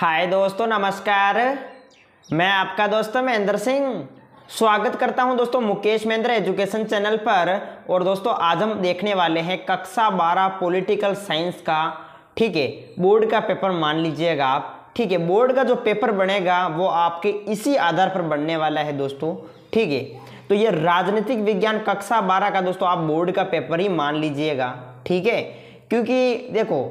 हाय दोस्तों, नमस्कार। मैं आपका दोस्त महेंद्र सिंह स्वागत करता हूँ दोस्तों मुकेश महेंद्र एजुकेशन चैनल पर। और दोस्तों, आज हम देखने वाले हैं कक्षा 12 पॉलिटिकल साइंस का। ठीक है, बोर्ड का पेपर मान लीजिएगा आप। ठीक है, बोर्ड का जो पेपर बनेगा वो आपके इसी आधार पर बनने वाला है दोस्तों। ठीक है तो ये राजनीतिक विज्ञान कक्षा 12 का दोस्तों आप बोर्ड का पेपर ही मान लीजिएगा। ठीक है, क्योंकि देखो,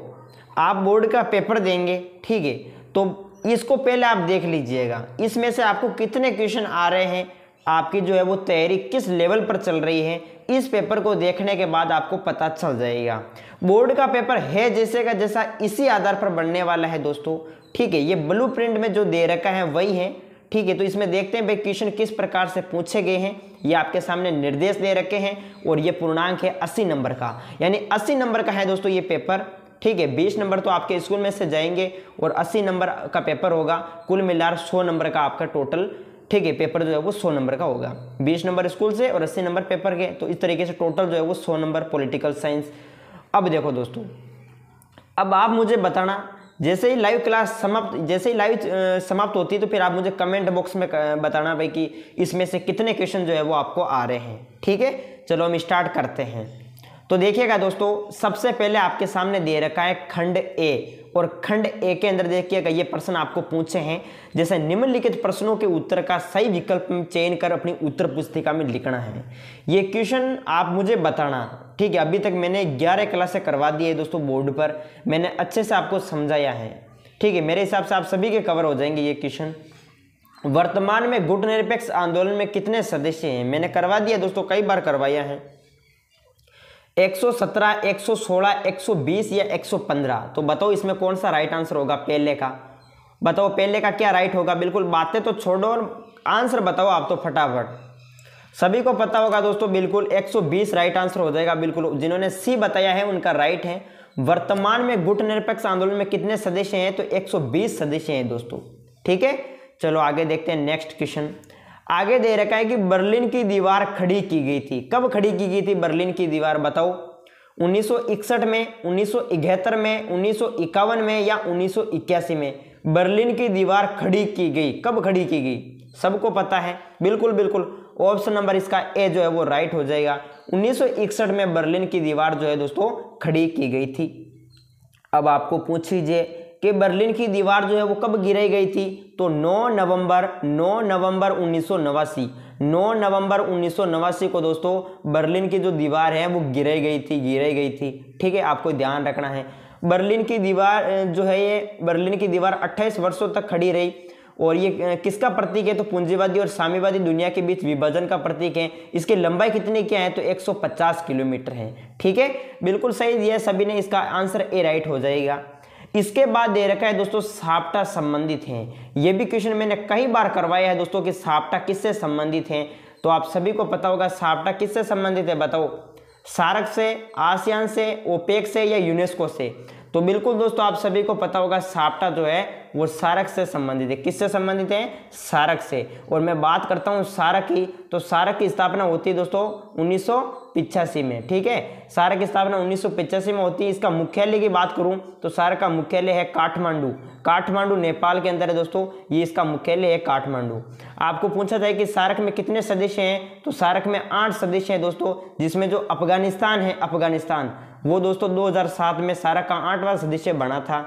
आप बोर्ड का पेपर देंगे। ठीक है तो इसको पहले आप देख लीजिएगा। इसमें से आपको कितने क्वेश्चन आ रहे हैं? आपकी जो है वो तैयारी किस लेवल पर चल रही है? इस पेपर को देखने के बाद आपको पता चल जाएगा। बोर्ड का पेपर है जैसे का जैसा, इसी आधार पर बनने वाला है दोस्तों। ठीक है, ये ब्लू प्रिंट में जो दे रखा है वही है। ठीक है तो इसमें देखते हैं भाई क्वेश्चन किस प्रकार से पूछे गए हैं। ये आपके सामने निर्देश दे रखे हैं और ये पूर्णांक है 80 नंबर का। यानी 80 नंबर का है दोस्तों ये पेपर ठीक है 20 नंबर तो आपके स्कूल में से जाएँगे और 80 नंबर का पेपर होगा, कुल मिलाकर 100 नंबर का आपका टोटल, ठीक है, पेपर जो है वो 100 नंबर का होगा। 20 नंबर स्कूल से और 80 नंबर पेपर के तो इस तरीके से टोटल जो है वो 100 नंबर पॉलिटिकल साइंस। अब देखो दोस्तों, अब आप मुझे बताना, जैसे ही लाइव क्लास समाप्त, जैसे ही लाइव समाप्त होती है तो फिर आप मुझे कमेंट बॉक्स में बताना भाई कि इसमें से कितने क्वेश्चन जो है वो आपको आ रहे हैं, ठीक है? चलो हम स्टार्ट करते हैं। तो देखिएगा दोस्तों, सबसे पहले आपके सामने दे रखा है खंड ए और खंड ए के अंदर देखिएगा, ये प्रश्न आपको पूछे हैं। जैसे निम्नलिखित प्रश्नों के उत्तर का सही विकल्प चयन कर अपनी उत्तर पुस्तिका में लिखना है। ये क्वेश्चन आप मुझे बताना, ठीक है? अभी तक मैंने ग्यारह क्लासें करवा दी है दोस्तों बोर्ड पर। मैंने अच्छे से आपको समझाया है, ठीक है? मेरे हिसाब से आप सभी के कवर हो जाएँगे ये क्वेश्चन वर्तमान में गुट निरपेक्ष आंदोलन में कितने सदस्य हैं? मैंने करवा दिया दोस्तों, कई बार करवाया है। 117, 116, 120 या 115 तो बताओ इसमें कौन सा राइट आंसर होगा पहले का? बताओ पहले का क्या राइट होगा? बिल्कुल बातें तो छोड़ो और आंसर बताओ आप तो फटाफट। सभी को पता होगा दोस्तों बिल्कुल 120 राइट आंसर हो जाएगा बिल्कुल। जिन्होंने सी बताया है उनका राइट है। वर्तमान में गुट निरपेक्ष आंदोलन में कितने सदस्य हैं? तो 120 सदस्य हैं दोस्तों। ठीक है? चलो आगे देखते हैं नेक्स्ट क्वेश्चन आगे दे रखा है कि बर्लिन की दीवार खड़ी की गई थी। कब खड़ी की गई थी बर्लिन की दीवार बताओ? 1961 में 1971 में 1951 में या 1981 में? बर्लिन की दीवार खड़ी की गई। कब खड़ी की गई? सबको पता है। बिल्कुल बिल्कुल। ऑप्शन नंबर इसका ए जो है वो राइट हो जाएगा। 1961 में बर्लिन की दीवार जो है दोस्तों खड़ी की गई थी। अब आपको पूछ लीजिए कि बर्लिन की दीवार जो है वो कब गिराई गई थी? तो 9 नवंबर 9 नवंबर उन्नीस 9 नवंबर उन्नीस सौ नवासी को दोस्तों बर्लिन की जो दीवार है वो गिराई गई थी, गिराई गई थी। ठीक है, आपको ध्यान रखना है। बर्लिन की दीवार जो है ये बर्लिन की दीवार 28 वर्षों तक खड़ी रही। और ये किसका प्रतीक है? तो पूंजीवादी और साम्यवादी दुनिया के बीच विभाजन का प्रतीक है। इसकी लंबाई कितनी क्या है? तो 150 किलोमीटर है। ठीक है, बिल्कुल सही दिया सभी ने, इसका आंसर ए राइट हो जाएगा। इसके बाद दे रखा है दोस्तों? साप्टा संबंधित हैं। ये भी क्वेश्चन मैंने कई बार करवाया है दोस्तों कि साप्टा किससे संबंधित हैं। तो आप सभी को पता होगा साप्टा किससे संबंधित है, बताओ। सार्क से, आसियान से, ओपेक से या यूनेस्को से? तो बिल्कुल दोस्तों, आप सभी को पता होगा साप्टा जो है, वो सारक से संबंधित है। किससे संबंधित है? सारक से। और मैं बात करता हूँ सारक की। तो सारक की स्थापना होती है दोस्तों, उन्नीस में, ठीक है? सारक की स्थापना उन्नीस में होती है। इसका मुख्यालय की बात करूँ तो सारक का मुख्यालय है काठमांडू। काठमांडू, नेपाल के अंदर है दोस्तों, ये इसका मुख्यालय है काठमांडू। आपको पूछा जाए कि सारक में कितने सदस्य हैं? तो सारक में आठ सदस्य हैं दोस्तों, जिसमें जो अफ़गानिस्तान है, अफ़गानिस्तान। वो दोस्तों 2007 में सारक का आठवां सदस्य बना था।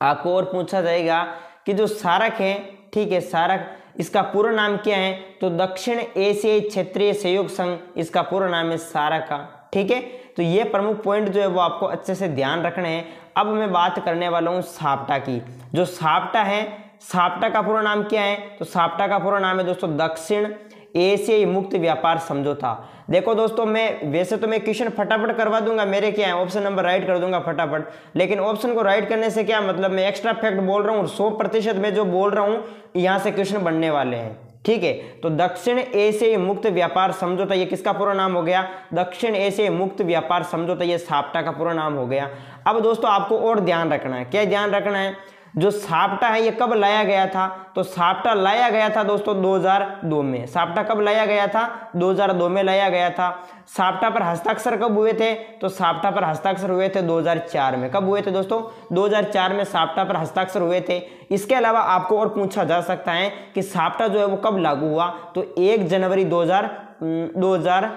आपको और पूछा जाएगा कि जो सारक है, ठीक है, सारक इसका पूरा नाम क्या है? तो दक्षिण एशियाई क्षेत्रीय सहयोग संघ, इसका पूरा नाम है सारा का ठीक है? तो ये प्रमुख पॉइंट जो है वो आपको अच्छे से ध्यान रखने हैं। अब मैं बात करने वाला हूँ साप्टा की। जो साप्टा है साप्टा का पूरा नाम क्या है? तो साप्टा का पूरा नाम है दोस्तों दक्षिण एशियाई मुक्त व्यापार समझौता। देखो दोस्तों, मैं वैसे तो मैं क्वेश्चन फटाफट करवा दूँगा, मेरे क्या है ऑप्शन नंबर राइट कर दूँगा फटाफट। लेकिन ऑप्शन को राइट करने से क्या मतलब मैं एक्स्ट्रा फैक्ट बोल रहा हूँ सौ प्रतिशत में जो बोल रहा हूँ, यहाँ से क्वेश्चन बनने वाले हैं। ठीक है तो दक्षिण एशियाई मुक्त व्यापार समझौता, ये किसका पूरा नाम हो गया? दक्षिण एशियाई मुक्त व्यापार समझौता, ये साप्टा का पूरा नाम हो गया। अब दोस्तों, आपको और ध्यान रखना है। क्या ध्यान रखना है? जो साप्टा है, ये कब लाया गया था? तो साप्टा लाया गया था दोस्तों 2002 में। साप्टा कब लाया गया था? 2002 में लाया गया था। साप्टा पर हस्ताक्षर कब हुए थे? तो साप्टा पर हस्ताक्षर हुए थे 2004 में। कब हुए थे दोस्तों? 2004 में साप्टा पर हस्ताक्षर हुए थे। इसके अलावा आपको और पूछा जा सकता है कि साप्टा जो है वो कब लागू हुआ? तो एक जनवरी दो हज़ार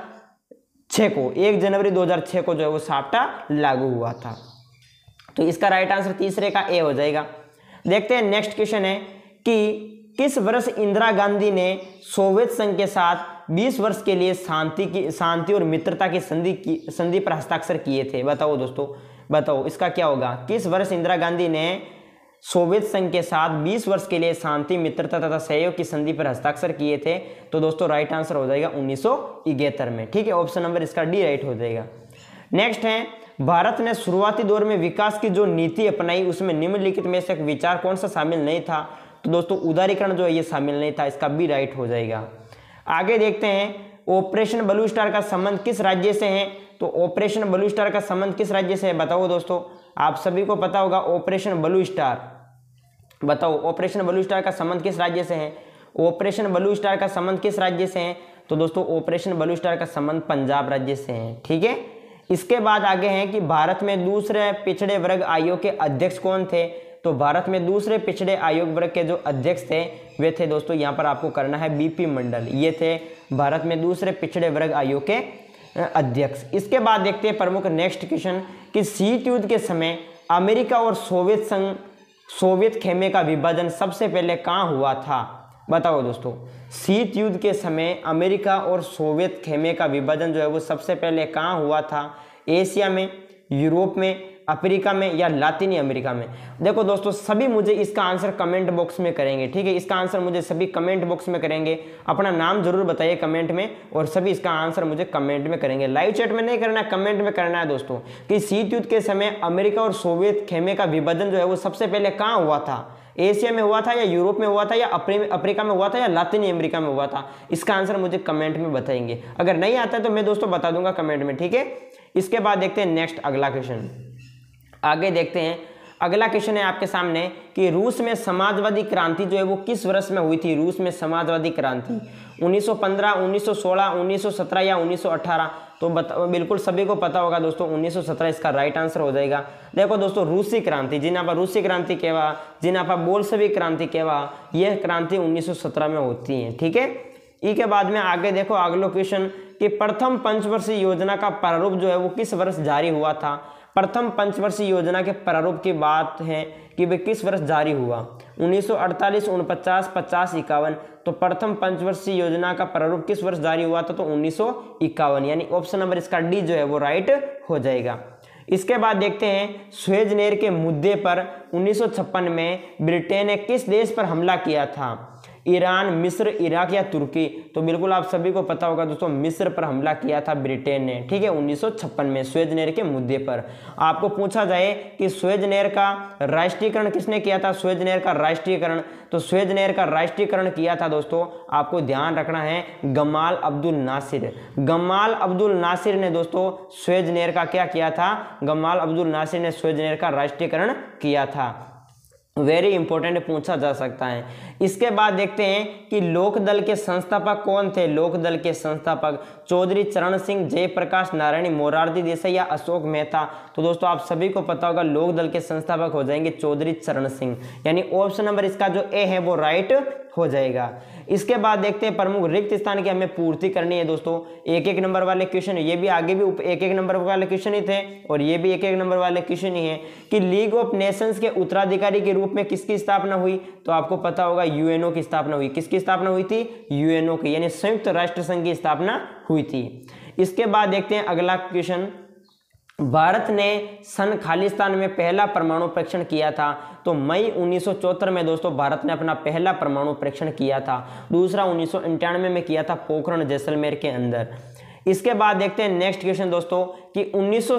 छः को, एक जनवरी 2006 को जो है वो साप्टा लागू हुआ था। तो इसका राइट आंसर तीसरे का ए हो जाएगा। देखते हैं नेक्स्ट क्वेश्चन है कि किस वर्ष इंदिरा गांधी ने सोवियत संघ के साथ 20 वर्ष के लिए शांति की, शांति और मित्रता की संधि की, संधि पर हस्ताक्षर किए थे? बताओ दोस्तों, बताओ, इसका क्या होगा? किस वर्ष इंदिरा गांधी ने सोवियत संघ के साथ 20 वर्ष के लिए शांति, मित्रता तथा सहयोग की संधि पर हस्ताक्षर किए थे? तो दोस्तों राइट आंसर हो जाएगा उन्नीस सौ इकहत्तर में। ठीक है ऑप्शन नंबर इसका डी राइट हो जाएगा। नेक्स्ट है भारत ने शुरुआती दौर में विकास की जो नीति अपनाई, उसमें निम्नलिखित में से एक विचार कौन सा शामिल नहीं था? तो दोस्तों, उदारीकरण जो है, ये शामिल नहीं था, इसका भी राइट हो जाएगा। आगे देखते हैं, ऑपरेशन ब्लू स्टार का संबंध किस राज्य से है? तो ऑपरेशन ब्लू स्टार का संबंध किस राज्य से है? बताओ दोस्तों, आप सभी को पता होगा, ऑपरेशन ब्लू स्टार। बताओ, ऑपरेशन ब्लू स्टार का संबंध किस राज्य से है? ऑपरेशन ब्लू स्टार का संबंध किस राज्य से है? तो दोस्तों, ऑपरेशन ब्लू स्टार का संबंध पंजाब राज्य से है, ठीक है? इसके बाद आगे हैं कि भारत में दूसरे पिछड़े वर्ग आयोग के अध्यक्ष कौन थे? तो भारत में दूसरे पिछड़े आयोग वर्ग के जो अध्यक्ष थे, वे थे दोस्तों, यहाँ पर आपको करना है बीपी मंडल ये थे भारत में दूसरे पिछड़े वर्ग आयोग के अध्यक्ष। इसके बाद देखते हैं प्रमुख नेक्स्ट क्वेश्चन कि शीत युद्ध के समय अमेरिका और सोवियत संघ, सोवियत खेमे का विभाजन सबसे पहले कहाँ हुआ था? बताओ दोस्तों। शीत युद्ध के समय अमेरिका और सोवियत खेमे का विभाजन जो है वो सबसे पहले कहाँ हुआ था? एशिया में, यूरोप में, अफ्रीका में या लातिनी अमेरिका में? देखो दोस्तों, सभी मुझे इसका आंसर कमेंट बॉक्स में करेंगे, ठीक है? इसका आंसर मुझे सभी कमेंट बॉक्स में करेंगे। अपना नाम ज़रूर बताइए कमेंट में और सभी इसका आंसर मुझे कमेंट में करेंगे। लाइव चैट में नहीं करना है, कमेंट में करना है दोस्तों कि शीत युद्ध के समय अमेरिका और सोवियत खेमे का विभाजन जो है वो सबसे पहले कहाँ हुआ था? एशिया में हुआ था या यूरोप में हुआ था या अफ्रीका में हुआ था या लातिन अमेरिका में हुआ था? इसका आंसर मुझे कमेंट में बताएँगे। अगर नहीं आता तो मैं दोस्तों बता दूँगा कमेंट में, ठीक है? इसके बाद देखते हैं नेक्स्ट अगला क्वेश्चन आगे देखते हैं अगला क्वेश्चन है आपके सामने कि रूस में समाजवादी क्रांति जो है वो किस वर्ष में हुई थी? रूस में समाजवादी क्रांति। 1915, 1916, 1917 या 1918 तो बता बिल्कुल सभी को पता होगा दोस्तों 1917 इसका राइट आंसर हो जाएगा। देखो दोस्तों रूसी क्रांति जिन्हें आप रूसी क्रांति कहवा जिन्हें आप बोलसवी क्रांति कहवा यह क्रांति 1917 में होती है ठीक है? ई के बाद में आगे देखो अगलो क्वेश्चन कि प्रथम पंचवर्षीय योजना का प्रारूप जो है वो किस वर्ष जारी हुआ था? प्रथम पंचवर्षीय योजना के प्रारूप की बात है कि वे किस वर्ष जारी हुआ? उन्नीस सौ अड़तालीस, उनपचास, पचास, इक्यावन। तो प्रथम पंचवर्षीय योजना का प्रारूप किस वर्ष जारी हुआ था? तो उन्नीस सौ इक्यावन, यानी ऑप्शन नंबर इसका डी जो है वो राइट हो जाएगा। इसके बाद देखते हैं स्वेज नेर के मुद्दे पर उन्नीस सौ छप्पन में ब्रिटेन ने किस देश पर हमला किया था? ईरान, मिस्र, इराक या तुर्की? तो बिल्कुल आप सभी को पता होगा दोस्तों, मिस्र पर हमला किया था ब्रिटेन ने, ठीक है? उन्नीस सौ छप्पन में स्वेजनेर के मुद्दे पर। आपको पूछा जाए कि स्वेजनेर का राष्ट्रीयकरण किसने किया था? स्वेजनेर का राष्ट्रीयकरण। तो स्वेजनेर का राष्ट्रीयकरण किया था दोस्तों, आपको ध्यान रखना है, Gamal Abdel Nasser. Gamal Abdel Nasser ने दोस्तों, स्वेजनेर का क्या किया था? गमाल अब्दुल नासिर ने स्वेजनेर का राष्ट्रीयकरण किया था। वेरी इंपॉर्टेंट पूछा जा सकता है। इसके बाद देखते हैं कि लोक दल के संस्थापक कौन थे? लोक दल के संस्थापक चौधरी चरण सिंह, जयप्रकाश नारायण, मोरारजी देसाई या अशोक मेहता। तो दोस्तों, आप सभी को पता होगा, लोक दल के संस्थापक हो जाएँगे चौधरी चरण सिंह। यानी ऑप्शन नंबर इसका जो ए है, वो राइट हो जाएगा। इसके बाद देखते हैं, प्रमुख रिक्त स्थान की हमें पूर्ति करनी है दोस्तों। एक एक नंबर वाले क्वेश्चन ये भी आगे भी एक एक नंबर वाले क्वेश्चन ही थे, और ये भी एक एक नंबर वाले क्वेश्चन ही है कि लीग ऑफ़ नेशंस के उत्तराधिकारी के रूप में किसकी स्थापना हुई? तो आपको पता होगा, यूएनओ की स्थापना हुई। किसकी स्थापना हुई थी? यूएनओ की, यानी संयुक्त राष्ट्र संघ की स्थापना हुई थी। इसके बाद देखते हैं अगला क्वेश्चन भारत ने सन खालिस्तान में पहला परमाणु परीक्षण किया था। तो मई उन्नीस में दोस्तों, भारत ने अपना पहला परमाणु परीक्षण किया था। दूसरा उन्नीस में किया था पोखरण जैसलमेर के अंदर। इसके बाद देखते हैं नेक्स्ट क्वेश्चन दोस्तों, कि उन्नीस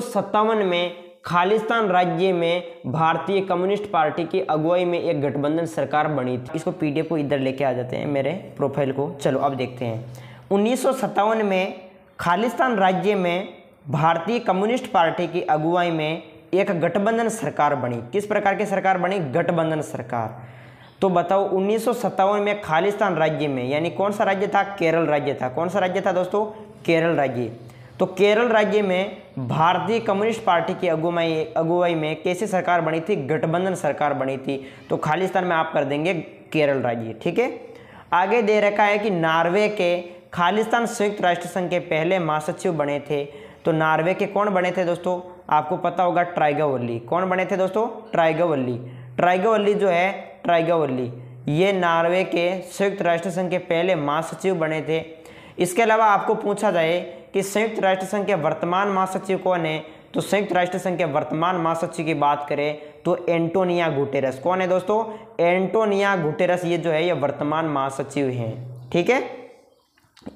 में खालिस्तान राज्य में भारतीय कम्युनिस्ट पार्टी की अगुवाई में एक गठबंधन सरकार बनी थी। इसको पीडीएफ को इधर लेके आ जाते हैं मेरे प्रोफ़ाइल को। चलो, अब देखते हैं। उन्नीस सौ सत्तावन में खालिस्तान राज्य में भारतीय कम्युनिस्ट पार्टी की अगुवाई में एक गठबंधन सरकार बनी। किस प्रकार की सरकार बनी? गठबंधन सरकार। तो बताओ, उन्नीस सौ सत्तावन में खालिस्तान राज्य में, यानी कौन सा राज्य था? केरल राज्य था। कौन सा राज्य था दोस्तों? केरल राज्य। तो केरल राज्य में भारतीय कम्युनिस्ट पार्टी की अगुवाई अगुवाई में कैसी सरकार बनी थी? गठबंधन सरकार बनी थी। तो खालिस्तान में आप कर देंगे केरल राज्य, ठीक है? आगे दे रखा है कि नार्वे के खालिस्तान संयुक्त राष्ट्र संघ के पहले महासचिव बने थे। तो नार्वे के कौन बने थे दोस्तों? आपको पता होगा ट्राइगावल्ली। कौन बने थे दोस्तों? ट्राइगावल्ली। ट्राइगावल्ली जो है, ट्राइगावल्ली। ये नार्वे के संयुक्त राष्ट्र संघ के पहले महासचिव बने थे। इसके अलावा आपको पूछा जाए कि संयुक्त राष्ट्र संघ के वर्तमान महासचिव कौन है तो संयुक्त राष्ट्र संघ के वर्तमान महासचिव की बात करें तो एंटोनिया गुटेरस। कौन है दोस्तों? एंटोनिया गुटेरस ये जो है, ये वर्तमान महासचिव हैं। ठीक है?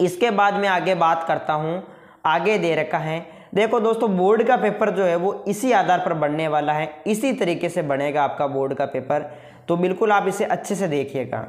इसके बाद में आगे बात करता हूँ। आगे दे रखा है। देखो दोस्तों, बोर्ड का पेपर जो है, वो इसी आधार पर बनने वाला है। इसी तरीके से बनेगा आपका बोर्ड का पेपर। तो बिल्कुल आप इसे अच्छे से देखिएगा।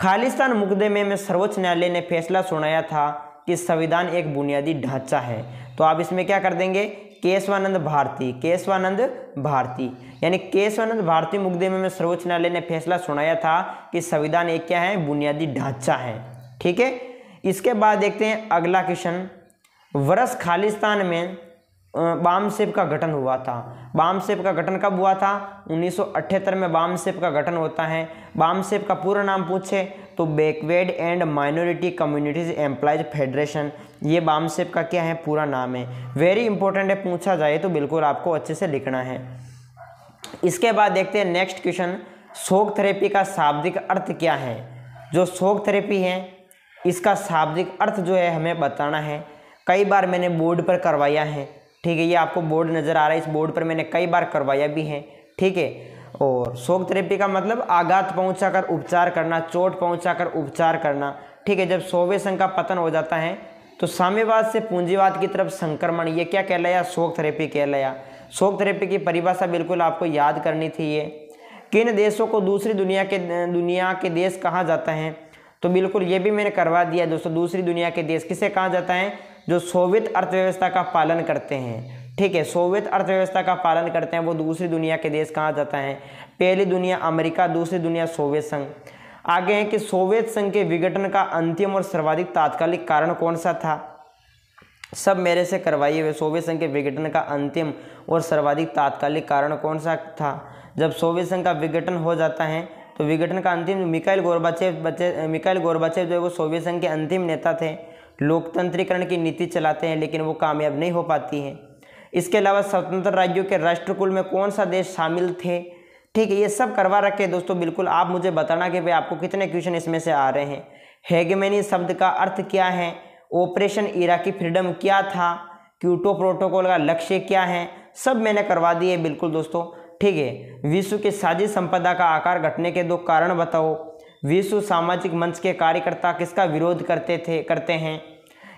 खालिस्तान मुकदमे में सर्वोच्च न्यायालय ने फैसला सुनाया था कि संविधान एक बुनियादी ढांचा है। तो आप इसमें क्या कर देंगे? केशवानंद भारती केशवानंद भारती। यानी केशवानंद भारती मुकदमे में सर्वोच्च न्यायालय ने फैसला सुनाया था कि संविधान एक क्या है? बुनियादी ढांचा है। ठीक है? इसके बाद देखते हैं अगला क्वेश्चन। वर्ष खालिस्तान में बाम सेब का गठन हुआ था। बाम सेब का गठन कब हुआ था? 1978 में बाम सेब का गठन होता है। बाम सेब का पूरा नाम पूछे तो backward and minority communities employees federation, ये बाम सेब का क्या है? पूरा नाम है। वेरी इंपॉर्टेंट है, पूछा जाए तो बिल्कुल आपको अच्छे से लिखना है। इसके बाद देखते हैं नेक्स्ट क्वेश्चन, शोक थेरेपी का शाब्दिक अर्थ क्या है? जो शोक थेरेपी है, इसका शाब्दिक अर्थ जो है हमें बताना है। कई बार मैंने बोर्ड पर करवाया है ठीक है, ये आपको बोर्ड नज़र आ रहा है, इस बोर्ड पर मैंने कई बार करवाया भी है, ठीक है? और शोक थेरेपी का मतलब आघात पहुंचाकर उपचार करना, चोट पहुंचाकर उपचार करना, ठीक है? जब सोवे संघ का पतन हो जाता है तो साम्यवाद से पूंजीवाद की तरफ़ संक्रमण, ये क्या कहलाया? शोक थेरेपी कहलाया। शोक थेरेपी की परिभाषा बिल्कुल आपको याद करनी थी ये। किन देशों को दूसरी दुनिया के दुनिया के देश कहा जाता है? तो बिल्कुल ये भी मैंने करवा दिया दोस्तों, दूसरी दुनिया के देश किसे कहा जाता है? जो सोवियत अर्थव्यवस्था का पालन करते हैं। ठीक है, सोवियत अर्थव्यवस्था का पालन करते हैं, वो दूसरी दुनिया के देश कहा जाता है? पहली दुनिया अमेरिका, दूसरी दुनिया सोवियत संघ। आगे है कि सोवियत संघ के विघटन का अंतिम और सर्वाधिक तात्कालिक कारण कौन सा था? सब मेरे से करवाइए हुए सोवियत संघ के विघटन का अंतिम और सर्वाधिक तात्कालिक कारण कौन सा था? जब सोवियत संघ का विघटन हो जाता है तो विघटन का अंतिम मिकाइल गोरबाचेव बच्चे, मिकाइल गोरबाचेव जो है वो सोवियत संघ के अंतिम नेता थे। लोकतंत्रीकरण की नीति चलाते हैं, लेकिन वो कामयाब नहीं हो पाती हैं। इसके अलावा स्वतंत्र राज्यों के राष्ट्रकुल में कौन सा देश शामिल थे? ठीक है, ये सब करवा रखे दोस्तों, बिल्कुल आप मुझे बताना कि भाई आपको कितने क्वेश्चन इसमें से आ रहे हैं। हेगमेनी शब्द का अर्थ क्या है? ऑपरेशन इराकी फ्रीडम क्या था? क्यूटो प्रोटोकॉल का लक्ष्य क्या है? सब मैंने करवा दिए बिल्कुल दोस्तों। ठीक है, विश्व की साझी संपदा का आकार घटने के दो कारण बताओ। विश्व सामाजिक मंच के कार्यकर्ता किसका विरोध करते थे, करते हैं?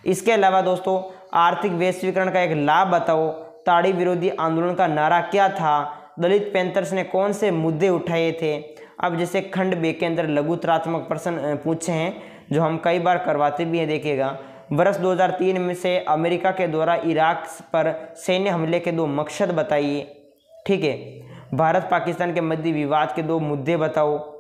इसके अलावा दोस्तों, आर्थिक वैश्वीकरण का एक लाभ बताओ। ताड़ी विरोधी आंदोलन का नारा क्या था? दलित पैंथर्स ने कौन से मुद्दे उठाए थे? अब जैसे खंड बे के अंदर लघुतरात्मक प्रश्न पूछे हैं, जो हम कई बार करवाते भी हैं, देखिएगा। वर्ष 2003 में से अमेरिका के द्वारा इराक पर सैन्य हमले के दो मकसद बताइए। ठीक है। भारत पाकिस्तान के मध्य विवाद के दो मुद्दे बताओ।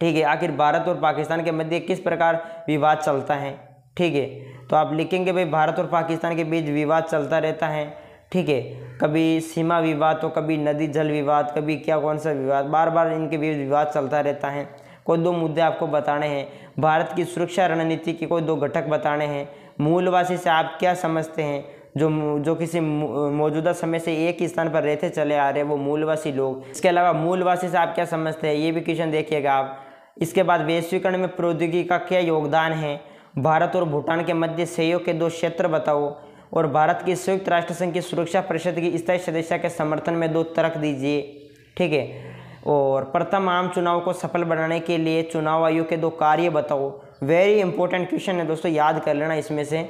ठीक है, आखिर भारत और पाकिस्तान के मध्य किस प्रकार विवाद चलता है? ठीक है तो आप लिखेंगे भाई, भारत और पाकिस्तान के बीच विवाद चलता रहता है। ठीक है, कभी सीमा विवाद तो कभी नदी जल विवाद, कभी क्या कौन सा विवाद बार बार इनके बीच विवाद चलता रहता है। कोई दो मुद्दे आपको बताने हैं। भारत की सुरक्षा रणनीति के कोई दो घटक बताने हैं। मूलवासी से आप क्या समझते हैं? जो जो किसी मौजूदा समय से एक ही स्थान पर रहते चले आ रहे वो मूलवासी लोग। इसके अलावा मूलवासी से आप क्या समझते हैं? ये भी क्वेश्चन देखिएगा आप। इसके बाद वैश्वीकरण में प्रौद्योगिकी का क्या योगदान है? भारत और भूटान के मध्य सहयोग के दो क्षेत्र बताओ, और भारत की संयुक्त राष्ट्र संघ की सुरक्षा परिषद की स्थायी सदस्य के समर्थन में दो तर्क दीजिए। ठीक है? और प्रथम आम चुनाव को सफल बनाने के लिए चुनाव आयोग के दो कार्य बताओ। वेरी इंपॉर्टेंट क्वेश्चन है दोस्तों, याद कर लेना इसमें से।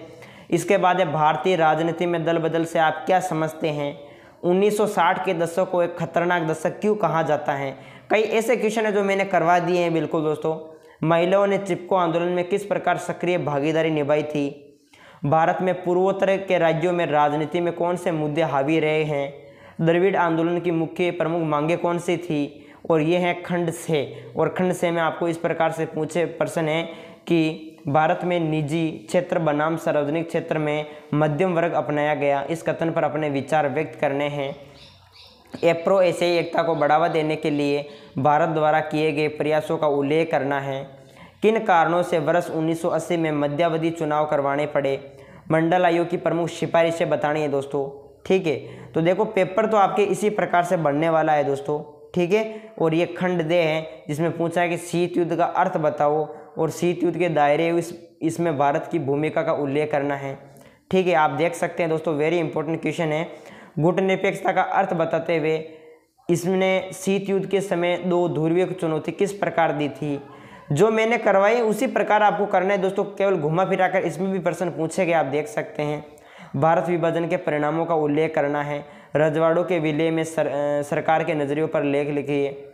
इसके बाद है, भारतीय राजनीति में दल बदल से आप क्या समझते हैं? 1960 के दशक को एक खतरनाक दशक क्यों कहा जाता है? कई ऐसे क्वेश्चन है जो मैंने करवा दिए हैं, बिल्कुल दोस्तों। महिलाओं ने चिपको आंदोलन में किस प्रकार सक्रिय भागीदारी निभाई थी? भारत में पूर्वोत्तर के राज्यों में राजनीति में कौन से मुद्दे हावी रहे हैं? द्रविड़ आंदोलन की मुख्य प्रमुख मांगे कौन सी थी? और ये हैं खंड से और खंड से में आपको इस प्रकार से पूछे प्रश्न है कि भारत में निजी क्षेत्र, बनाम सार्वजनिक क्षेत्र में मध्यम वर्ग अपनाया गया। इस कथन पर अपने विचार व्यक्त करने हैं। एप्रो एशियाई एकता को बढ़ावा देने के लिए भारत द्वारा किए गए प्रयासों का उल्लेख करना है। किन कारणों से वर्ष 1980 में मध्यावधि चुनाव करवाने पड़े? मंडल आयोग की प्रमुख सिफारिशें बतानी है दोस्तों। ठीक है तो देखो, पेपर तो आपके इसी प्रकार से बढ़ने वाला है दोस्तों। ठीक है, और ये खंड दे है, जिसमें पूछा है कि शीत युद्ध का अर्थ बताओ, और शीत युद्ध के दायरे इस, इसमें भारत की भूमिका का उल्लेख करना है। ठीक है, आप देख सकते हैं दोस्तों वेरी इंपॉर्टेंट क्वेश्चन है। गुट निरपेक्षता का अर्थ बताते हुए इसने शीत युद्ध के समय दो ध्रुवीय चुनौती किस प्रकार दी थी? जो मैंने करवाई उसी प्रकार आपको करना है। दोस्तों केवल घुमा फिरा कर इसमें भी प्रश्न पूछे गए आप देख सकते हैं। भारत विभाजन के परिणामों का उल्लेख करना है। रजवाड़ों के विलय में सर, सरकार के नजरियों पर लेख लिखिए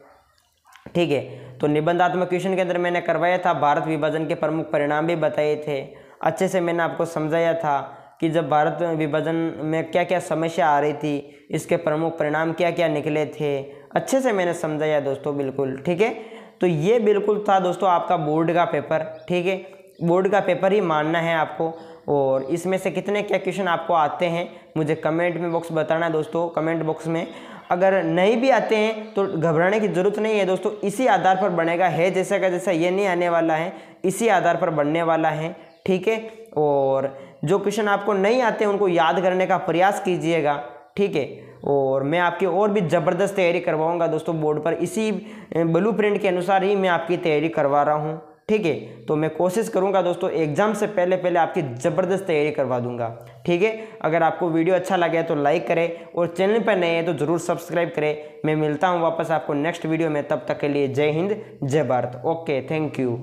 ठीक है तो निबंधात्मक क्वेश्चन के अंदर मैंने करवाया था। भारत विभाजन के प्रमुख परिणाम भी बताए थे। अच्छे से मैंने आपको समझाया था। कि जब भारत विभाजन में क्या क्या समस्या आ रही थी, इसके प्रमुख परिणाम क्या क्या निकले थे, अच्छे से मैंने समझाया दोस्तों बिल्कुल, ठीक है? तो ये बिल्कुल था दोस्तों आपका बोर्ड का पेपर, ठीक है? बोर्ड का पेपर ही मानना है आपको, और इसमें से कितने क्या क्वेश्चन आपको आते हैं, मुझे कमेंट में बॉक्स बताना है दोस्तों, कमेंट बॉक्स में। अगर नहीं भी आते हैं तो घबराने की ज़रूरत नहीं है दोस्तों, इसी आधार पर बनेगा, है जैसा का जैसा, ये नहीं आने वाला है, इसी आधार पर बनने वाला है, ठीक है? और जो क्वेश्चन आपको नहीं आते उनको याद करने का प्रयास कीजिएगा, ठीक है? और मैं आपकी और भी ज़बरदस्त तैयारी करवाऊँगा दोस्तों, बोर्ड पर इसी ब्लू के अनुसार ही मैं आपकी तैयारी करवा रहा हूँ, ठीक है? तो मैं कोशिश करूँगा दोस्तों एग्ज़ाम से पहले पहले आपकी ज़बरदस्त तैयारी करवा दूँगा, ठीक है? अगर आपको वीडियो अच्छा लगे तो लाइक करें और चैनल पर नए हैं तो ज़रूर सब्सक्राइब करें। मैं मिलता हूँ वापस आपको नेक्स्ट वीडियो में, तब तक के लिए जय हिंद, जय भारत। Okay thank you